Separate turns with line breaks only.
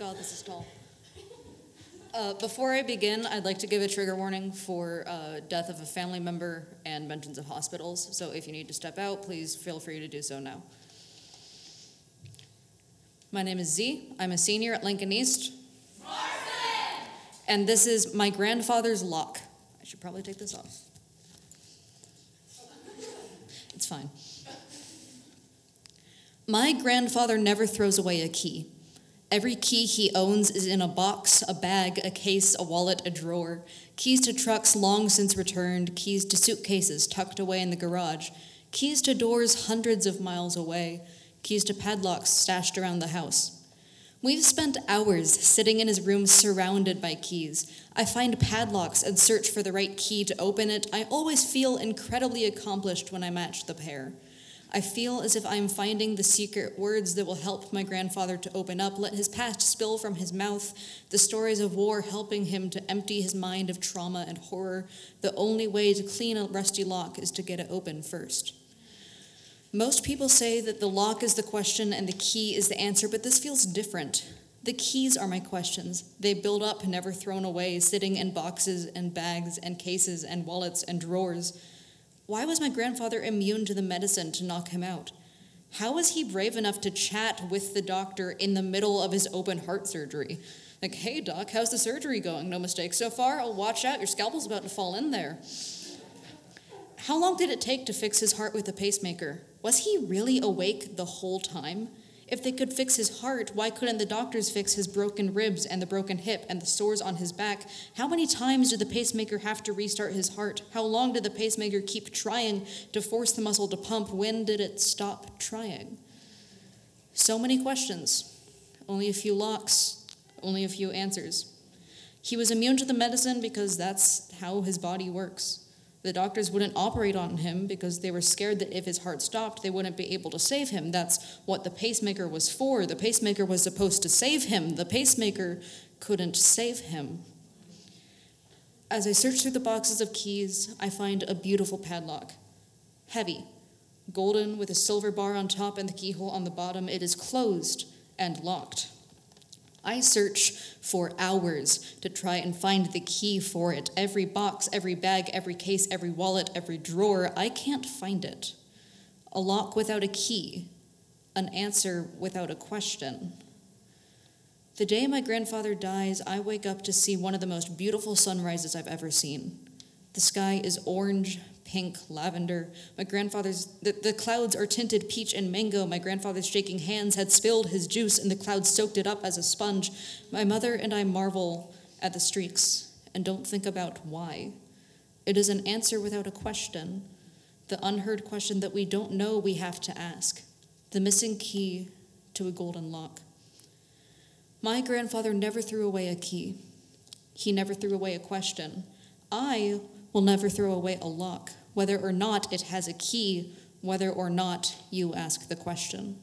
God, this is tall. Uh, before I begin, I'd like to give a trigger warning for uh, death of a family member and mentions of hospitals. So if you need to step out, please feel free to do so now. My name is Z. I'm a senior at Lincoln East. And this is my grandfather's lock. I should probably take this off. It's fine. My grandfather never throws away a key. Every key he owns is in a box, a bag, a case, a wallet, a drawer. Keys to trucks long since returned, keys to suitcases tucked away in the garage, keys to doors hundreds of miles away, keys to padlocks stashed around the house. We've spent hours sitting in his room surrounded by keys. I find padlocks and search for the right key to open it. I always feel incredibly accomplished when I match the pair. I feel as if I am finding the secret words that will help my grandfather to open up, let his past spill from his mouth, the stories of war helping him to empty his mind of trauma and horror. The only way to clean a rusty lock is to get it open first. Most people say that the lock is the question and the key is the answer, but this feels different. The keys are my questions. They build up, never thrown away, sitting in boxes and bags and cases and wallets and drawers. Why was my grandfather immune to the medicine to knock him out? How was he brave enough to chat with the doctor in the middle of his open heart surgery? Like, hey, doc, how's the surgery going? No mistakes so far? Oh, watch out, your scalpel's about to fall in there. How long did it take to fix his heart with a pacemaker? Was he really awake the whole time? If they could fix his heart, why couldn't the doctors fix his broken ribs and the broken hip and the sores on his back? How many times did the pacemaker have to restart his heart? How long did the pacemaker keep trying to force the muscle to pump? When did it stop trying? So many questions, only a few locks, only a few answers. He was immune to the medicine because that's how his body works. The doctors wouldn't operate on him because they were scared that if his heart stopped, they wouldn't be able to save him. That's what the pacemaker was for. The pacemaker was supposed to save him. The pacemaker couldn't save him. As I search through the boxes of keys, I find a beautiful padlock. Heavy, golden with a silver bar on top and the keyhole on the bottom. It is closed and locked. I search for hours to try and find the key for it. Every box, every bag, every case, every wallet, every drawer, I can't find it. A lock without a key, an answer without a question. The day my grandfather dies, I wake up to see one of the most beautiful sunrises I've ever seen. The sky is orange, pink, lavender. My grandfather's, the, the clouds are tinted peach and mango. My grandfather's shaking hands had spilled his juice, and the clouds soaked it up as a sponge. My mother and I marvel at the streaks and don't think about why. It is an answer without a question, the unheard question that we don't know we have to ask, the missing key to a golden lock. My grandfather never threw away a key. He never threw away a question. I will never throw away a lock whether or not it has a key, whether or not you ask the question.